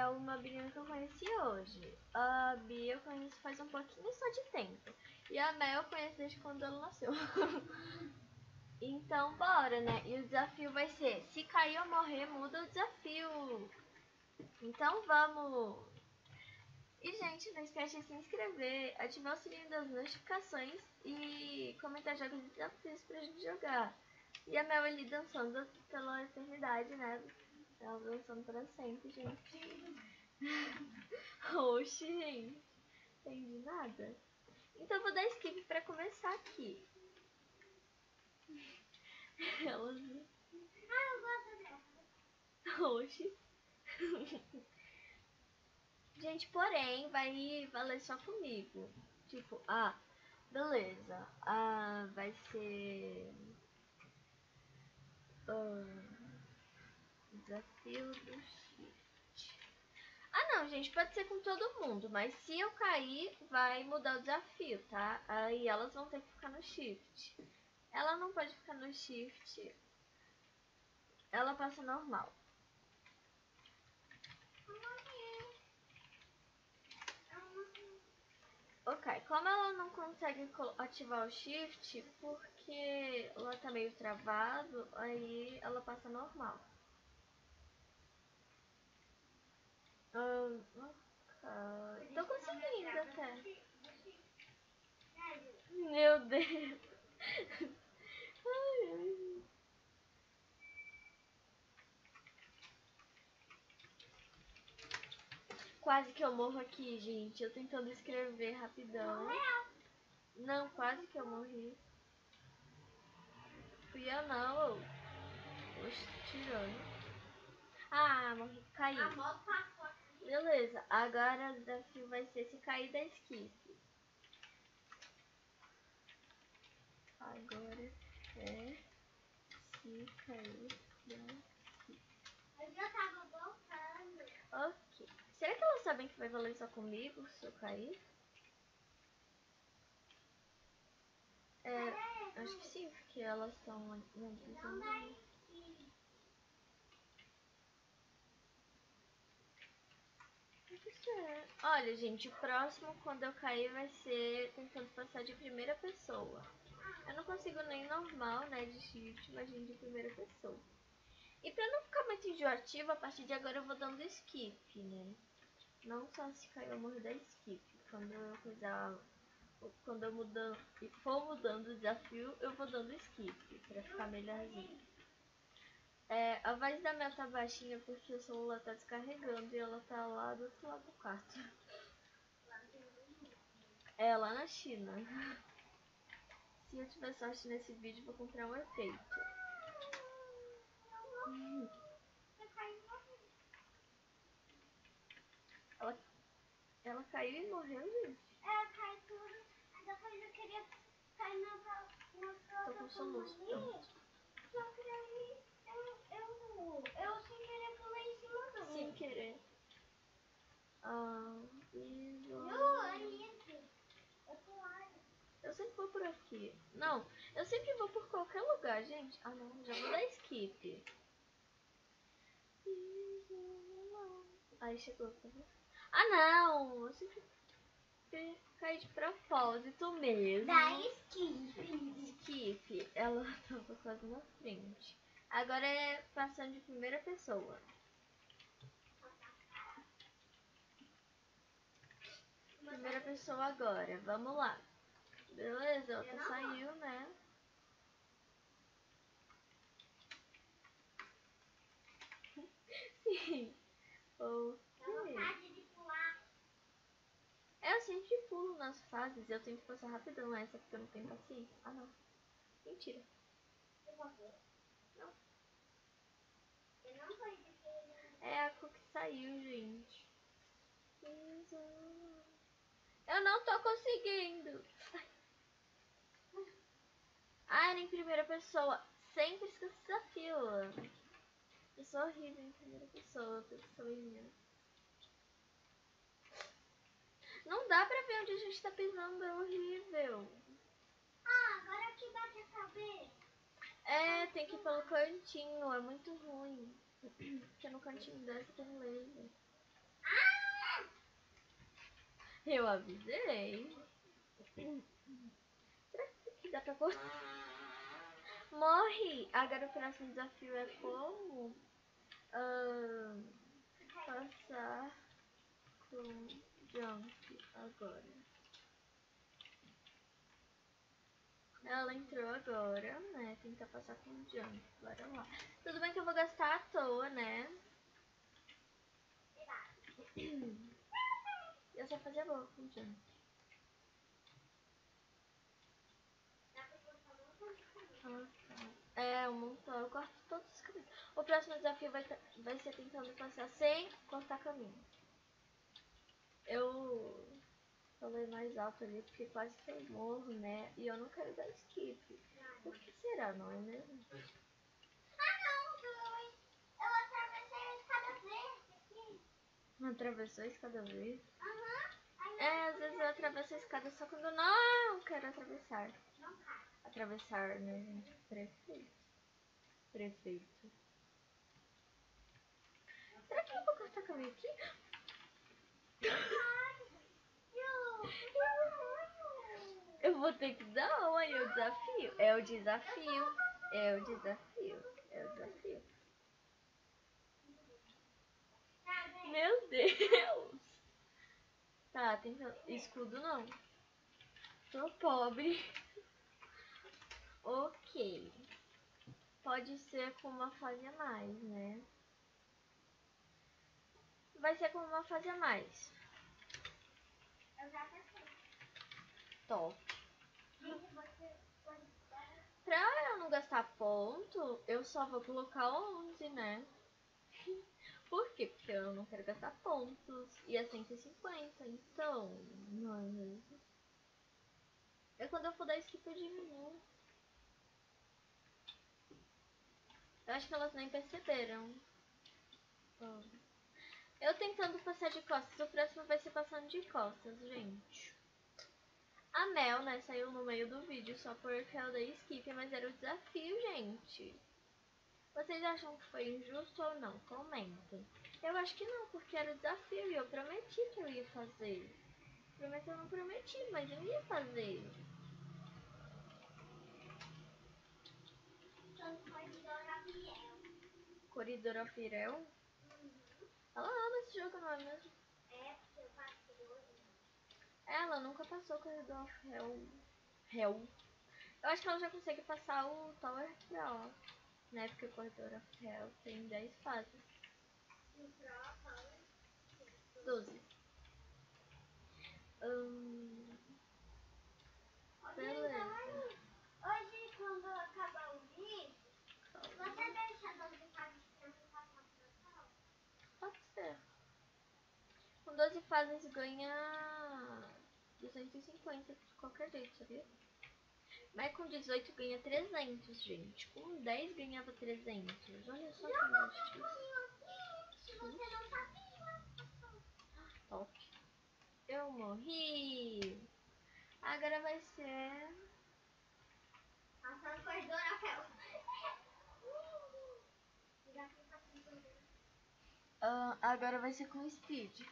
é uma menina que eu conheci hoje. A Bia eu conheço faz um pouquinho só de tempo. E a Mel eu conheço desde quando ela nasceu. então, bora, né? E o desafio vai ser, se cair ou morrer, muda o desafio. Então, vamos! E, gente, não esquece de se inscrever, ativar o sininho das notificações e comentar jogos e desafios pra gente jogar. E a Mel ali dançando pela eternidade, né? Ela dançando pra sempre, gente. Oxi, gente. Entendi nada. Então vou dar skip pra começar aqui. Ela... Ah, eu gosto dela. Oxi. Gente, porém, vai valer só comigo. Tipo, ah, beleza. Ah, vai ser. ah, desafio do shift. Ah, não, gente, pode ser com todo mundo, mas se eu cair, vai mudar o desafio, tá? Aí elas vão ter que ficar no shift. Ela não pode ficar no shift. Ela passa normal. Ok, como ela não consegue ativar o shift, porque ela tá meio travado, aí ela passa normal. Ok. Tô conseguindo até. Meu Deus. Ai, ai. Quase que eu morro aqui, gente. Eu tentando escrever rapidão. Não, quase que eu morri. Fui eu não. Oxe, tirando. Ah, morri. Caí. A moto. Beleza, agora o desafio vai ser se cair da esquife. Agora é se cair da Eu já tava voltando. Ok. Será que elas sabem que vai valer só comigo se eu cair? É, acho que sim, porque elas estão me avisando. Deve ser. Olha, gente, o próximo quando eu cair vai ser tentando passar de primeira pessoa. Eu não consigo nem normal, né, de shift, imagina de primeira pessoa. E pra não ficar muito enjoativo, a partir de agora eu vou dando skip, né? Não só se cair eu morro da skip. Quando eu coisar. Quando eu mudando, for mudando o desafio, eu vou dando skip pra ficar melhorzinho. É, a voz da Mel tá baixinha porque o celular tá descarregando e ela tá lá do outro lado do quarto. É, lá na China. Se eu tiver sorte nesse vídeo, vou comprar um efeito. Ela, ela caiu e morreu, gente. É, cai tudo. Depois eu queria cair na na Tô com soluço, pronto. Só que aí eu, eu, eu sem querer pulei em cima do. Sem querer. Ah, isso. Ju, é isso. Outro lado. Eu sempre vou por aqui. Não, eu sempre vou por qualquer lugar, gente. Ah, não, já vou dar skip. Aí chegou? Ah, não, eu sempre caí de propósito mesmo. Da skip. Skip, ela tava quase na frente. Agora é passando de primeira pessoa. Primeira pessoa agora, vamos lá. Beleza, outra saiu, né? Sim. Ok. vontade de pular. Eu sempre pulo nas fases, eu tenho que passar rapidão essa porque eu não tenho paciência. Ah, não. Mentira. Eu morri. Não. Eu não tô indo aqui. É a que saiu, gente. Eu não tô conseguindo. Ah, era em primeira pessoa. Sempre esqueço esse desafio. Eu sou horrível em primeira pessoa, pessoinha. Não dá pra ver onde a gente tá pisando, é horrível. Ah, agora que dá pra saber. É, tem que ir pelo cantinho, é muito ruim. Porque no cantinho dessa tem laser. Ah! Eu avisei. Será que dá pra cortar? Morre! Agora o próximo desafio é como ahn, passar com jump agora. Ela entrou agora, né? Tentar passar com jump. Bora lá. Tudo bem que eu vou gastar à toa, né? Eu só fazia boa com. Ah, tá. É, um montão. Eu corto todos os caminhos. O próximo desafio vai, vai ser tentando passar sem cortar caminho. Eu falei mais alto ali porque quase eu morro, né? E eu não quero dar skip. Por que será, não é mesmo? Ah, não, dois. Eu atravessei a escada verde aqui. Atravessou a escada verde. Aham. Aí É, às vezes eu atravesso a escada só quando eu não quero atravessar. não cai. Atravessar, né, gente? Prefeito. Prefeito. Será que eu vou cortar caminho aqui? Eu vou ter que dar um aí o desafio. É o desafio. É o desafio. É o desafio. Meu Deus! Tá, tentando. Escudo não. Tô pobre. Ok. Pode ser com uma fase a mais, né? Vai ser com uma fase a mais. Top. Pra eu não gastar ponto, eu só vou colocar 11, né? Por quê? Porque eu não quero gastar pontos. E é 150, então. É quando eu for dar skip eu diminuo. Eu acho que elas nem perceberam. Ó. Eu tentando passar de costas. O próximo vai ser passando de costas, gente. A Mel, né, saiu no meio do vídeo só porque eu dei skip, mas era o desafio, gente. Vocês acham que foi injusto ou não? Comentem. Eu acho que não, porque era o desafio e eu prometi que eu ia fazer. Prometi eu não prometi, mas eu ia fazer. Sou corredora Ela ama esse jogo, não é mesmo? É, porque eu passei hoje. Ela nunca passou o Corridor of Hell. Hell. Eu acho que ela já consegue passar o Tower Pro. Né? Porque o Corridor of Hell tem 10 fases. No Pro, Power. 12. Hum, Beleza. Hoje, quando acabar o vídeo, você deixa 12 fases pra mim passar pro Natal? Pode ser. Com 12 fases ganha 250 de qualquer jeito, sabia? Mas com 18 ganha 300, gente. Com 10 ganhava 300. Olha só que sabia. Top. Eu morri. Agora vai ser. Passando corredor corredor. ah, agora vai ser com speed.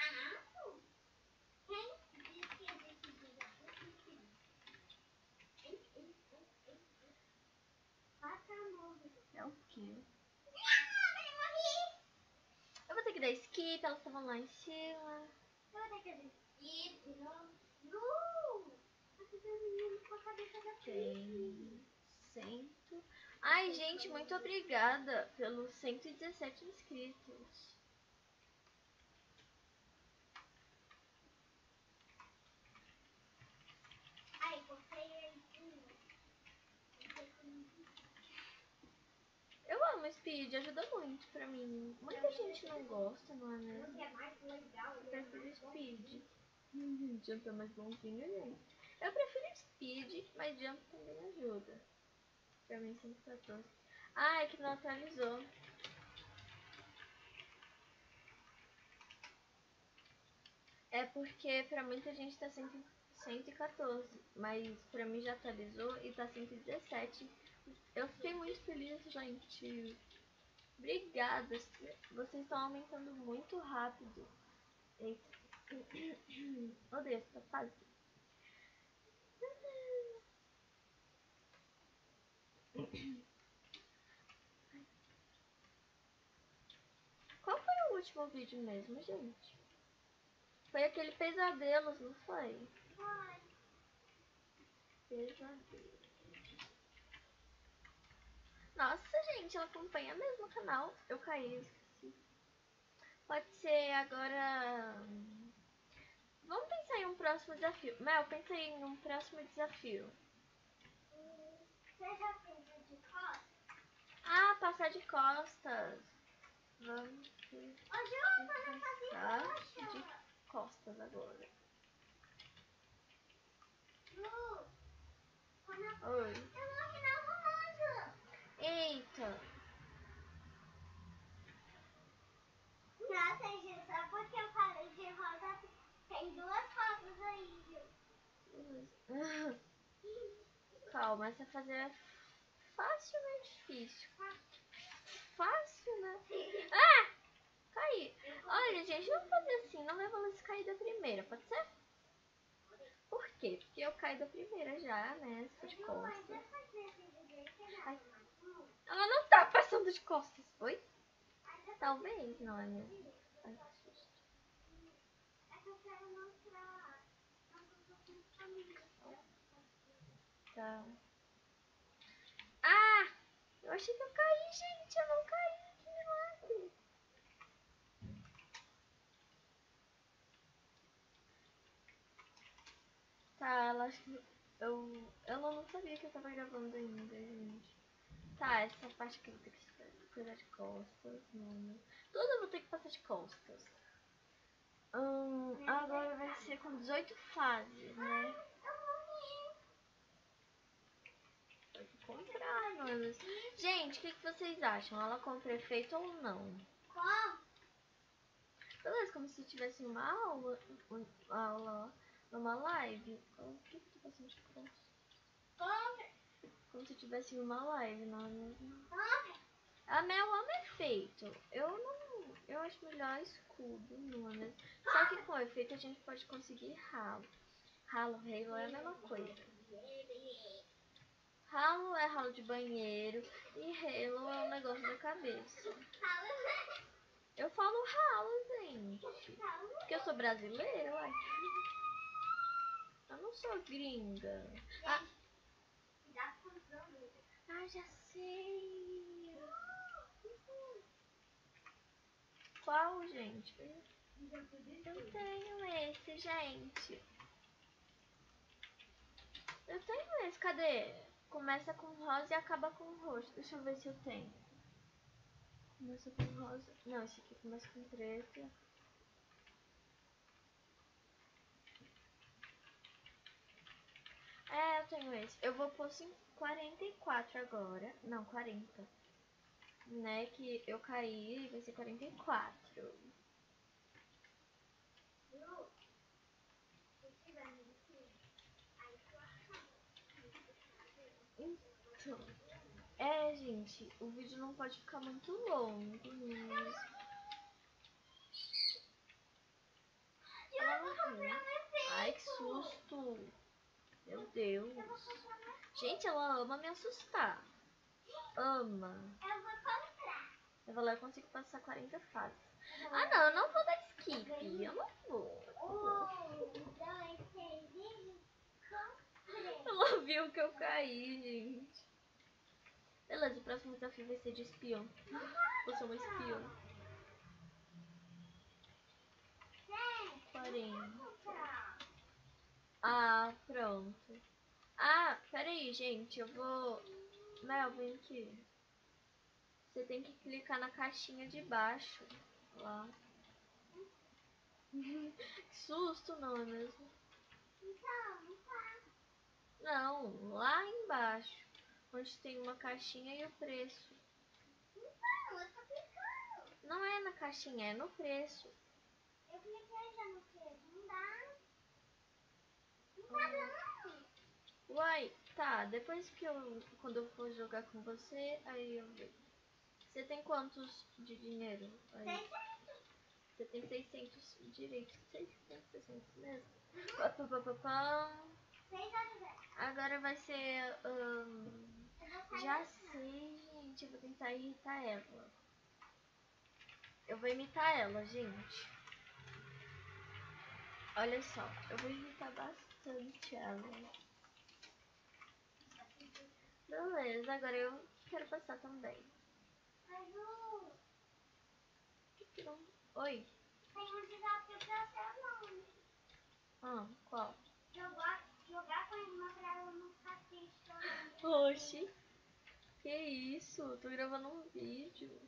Ah, quem disse que existe desafio? Ei, ei, ei, ei, ei. Passa a morre. É o quê? Eu vou ter que dar skip, elas estavam lá em cima. Eu vou ter que fazer isso, não. Tem cento. Ai, gente, muito obrigada pelos 117 inscritos. Ai, comprei ele. Comprei com- Speed, ajuda muito pra mim. Muita gente não gosta, não é mesmo? Porque é mais legal. Eu prefiro Speed. Uhum, Jump é mais bonzinho, gente. Eu prefiro Speed, mas Jump também ajuda. Pra mim 114. Ah, é que não atualizou. É porque pra muita gente tá 100 114, mas pra mim já atualizou e tá 117. Eu fiquei muito feliz, gente. Obrigada, vocês estão aumentando muito rápido. Eita. Odeio essa fase. Qual foi o último vídeo mesmo, gente? Foi aquele pesadelos, não foi? Foi. Pesadelo. Nossa, gente, ela acompanha mesmo o canal. Eu caí. Pode ser agora... Vamos pensar em um próximo desafio. Mel, pensa em um próximo desafio. Você já fez de costas? Ah, passar de costas. Vamos Hoje eu vou fazer de costas agora. Lu, quando eu Oi. eu vou. Eita. Nossa, gente, só porque eu falei de rosa, tem duas rosas aí, viu? Calma, essa fazer é fácil ou é difícil? Fácil, né? Ah! Caí. Olha, gente, vamos fazer assim. Não leva ela a cair da primeira, pode ser? Por quê? Porque eu caí da primeira já, né? For de costas. Ai. Ela não tá passando de costas. Oi? Mas eu Talvez, não é mesmo? Que. É eu eu. Tá. Ah! Eu achei que eu caí, gente. Eu não caí. Que milagre. Tá, ela. Eu, ela não sabia que eu tava gravando ainda, gente. Tá, essa parte aqui eu vou ter que cuidar de costas, mano. Tudo eu vou ter que passar de costas. Hum, agora vai ser com 18 fases, né? Pode comprar, mano. Gente, o que, que vocês acham? Ela compra efeito ou não? Como? Beleza, como se tivesse uma aula, uma aula, uma live. O que que tá passando de costas? Compre. Como se tivesse uma live, não é mesmo? Compre. A Mel ama efeito. Eu não. Eu acho melhor escudo, não é mesmo? Só que com efeito a gente pode conseguir ralo. Ralo, halo é a mesma coisa. Ralo é ralo de banheiro e halo é o negócio da cabeça. Eu falo ralo, gente. Porque eu sou brasileira, uai. Eu não sou gringa. Ah, ah já sei. Qual, gente? Eu tenho esse, gente. Eu tenho esse, cadê? Começa com rosa e acaba com roxo. Deixa eu ver se eu tenho. Começa com rosa. Não, esse aqui começa com preto. É, eu tenho esse. Eu vou pôr cin- 44 agora. Não, 40. Né, que eu caí e vai ser 44. Lu, se tiver mentira, aí tu acaba. Então, é, gente, o vídeo não pode ficar muito longo. Ai, que susto. Meu Deus. Gente, ela ama me assustar. Ama. Eu vou comprar. Eu vou lá, eu consigo passar 40 fases. Ah, não, eu não vou dar skip. Eu não vou. Um, dois, três e. Ela viu que eu caí, gente. Beleza, o próximo desafio vai ser de espião. Vou ser uma espiã. Gente, 40. Ah, pronto. Ah, peraí, gente. Eu vou. Mel, vem aqui. Você tem que clicar na caixinha de baixo. Lá. susto, não é mesmo? Não. Não, lá embaixo. Onde tem uma caixinha e o preço. Não, eu tô clicando. Não é na caixinha, é no preço. Eu cliquei já no preço. Não dá. Não Uai, tá, depois que eu. Quando eu for jogar com você, aí eu vejo. Você tem quantos de dinheiro? Aí? Você tem 600 direito. 600, 600 mesmo? Pá, pá, pá, pá, pá. Agora vai ser. hum, já sei, gente. Eu vou tentar irritar ela. Eu vou imitar ela, gente. Olha só, eu vou irritar bastante ela. Beleza, agora eu quero passar também. Oi? Tem um desafio pra você, não. Ah, qual? Jogar, jogar com a irmã pra ela não ficar triste também. Oxi. Que isso? Tô gravando um vídeo.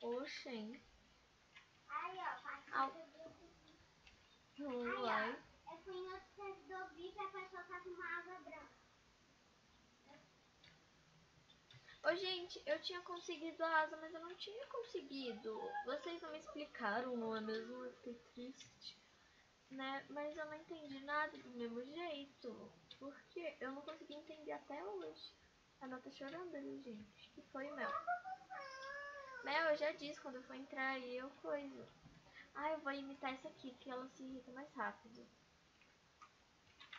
Oxi. hein? Aí, ó, partida do... Aí, ó, eu fui em outro servidor VIP e a pessoa tá com uma asa branca. Ô, gente, eu tinha conseguido a asa, mas eu não tinha conseguido. Vocês não me explicaram, não é mesmo? Eu fiquei triste. Né? Mas eu não entendi nada do mesmo jeito. Porque eu não consegui entender até hoje. A Ana tá chorando ali, gente. que foi, Mel? Mel, eu já disse, quando eu for entrar aí, eu coisa. Ah, eu vou imitar essa aqui, que ela se irrita mais rápido.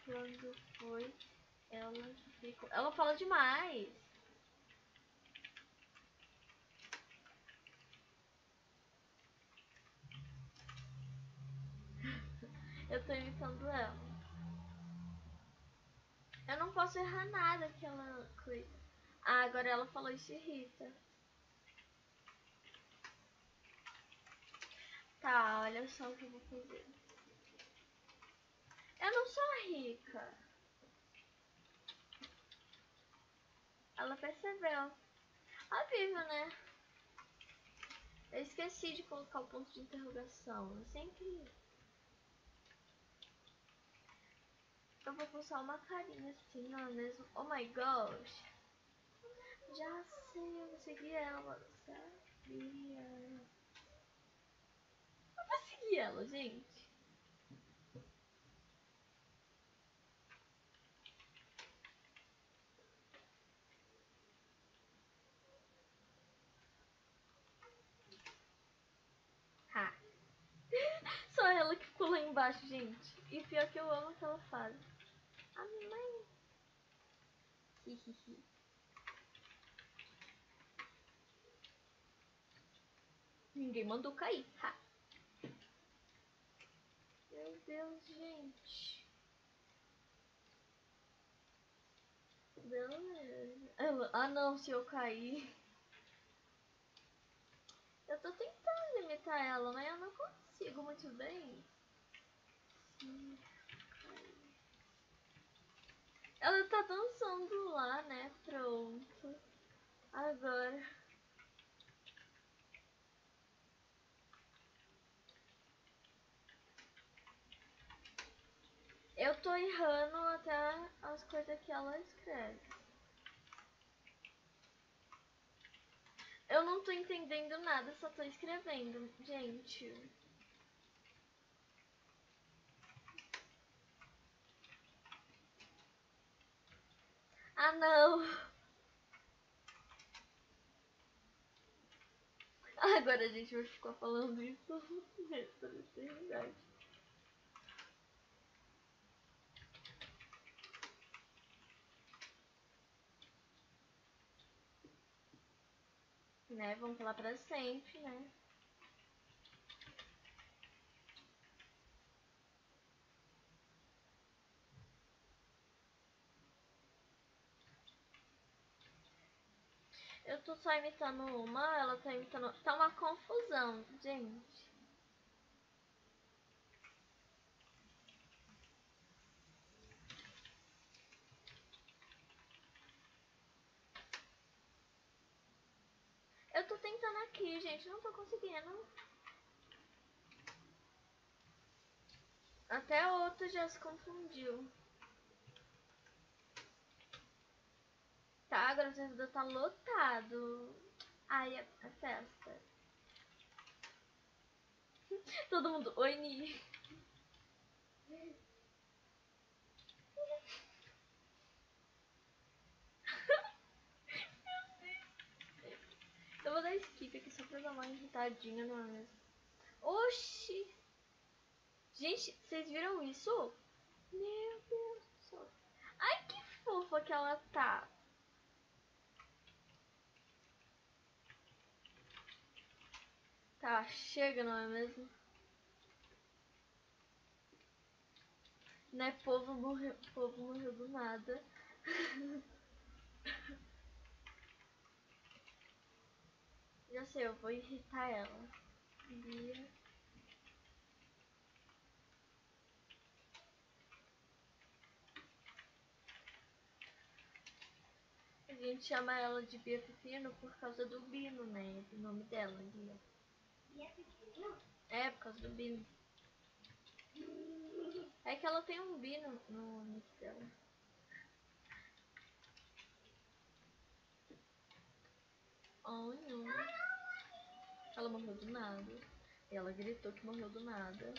Quando foi, ela ficou... Ela fala demais. Eu não posso errar nada que ela. Ah, agora ela falou se irrita. Tá, olha só o que eu vou fazer. Eu não sou rica. Ela percebeu. Óbvio, né? Eu esqueci de colocar o ponto de interrogação. Eu sempre. Eu vou postar uma carinha assim, não é mesmo? Oh my gosh. Já sei, eu vou seguir ela. Sabia. Eu vou seguir ela, gente. Ha. Só ela que ficou lá embaixo, gente. E pior que eu amo o que ela faz. Hihihi. Ninguém mandou cair. Ha. Meu Deus, gente. Ela... Ah, não, se eu cair. Eu tô tentando imitar ela, mas eu não consigo muito bem. Sim. Ela tá dançando lá, né? Pronto. Agora. Eu tô errando até as coisas que ela escreve. Eu não tô entendendo nada, só tô escrevendo, gente. Ah, não. Agora a gente vai ficar falando isso resto da eternidade. Né? Vamos falar pra sempre, né? Eu tô só imitando uma, ela tá imitando. Tá uma confusão, gente. Eu tô tentando aqui, gente, não tô conseguindo. Até outro já se confundiu. Tá, agora o servidor tá lotado. Ai, é, é festa. Todo mundo, oi Ni. Eu vou dar skip aqui só pra dar uma irritadinha, não é mesmo? Oxi! Gente, vocês viram isso? Meu Deus do céu. Ai, que fofa que ela tá. Tá, chega, não é mesmo? Né, povo morreu, povo morreu do nada. Já sei, eu vou irritar ela. Bia. A gente chama ela de Bia Pepino por causa do Bino, né? Do nome dela, Bia. É, por causa do Bino. É que ela tem um Bino no nick dela. Oh, não. Ela morreu do nada. Ela gritou que morreu do nada.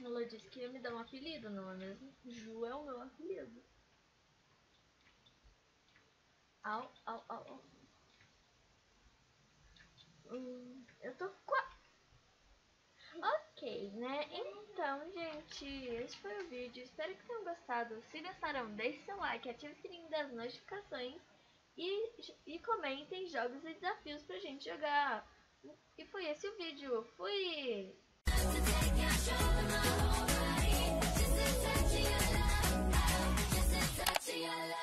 Ela disse que ia me dar um apelido, não é mesmo? Ju é o meu apelido. Au, au, au, au. Hum, eu tô qua... Ok, né? Então, gente, esse foi o vídeo. Espero que tenham gostado. Se gostaram, deixe seu like, ative o sininho das notificações e, e comentem jogos e desafios pra gente jogar. E foi esse o vídeo. Fui! your.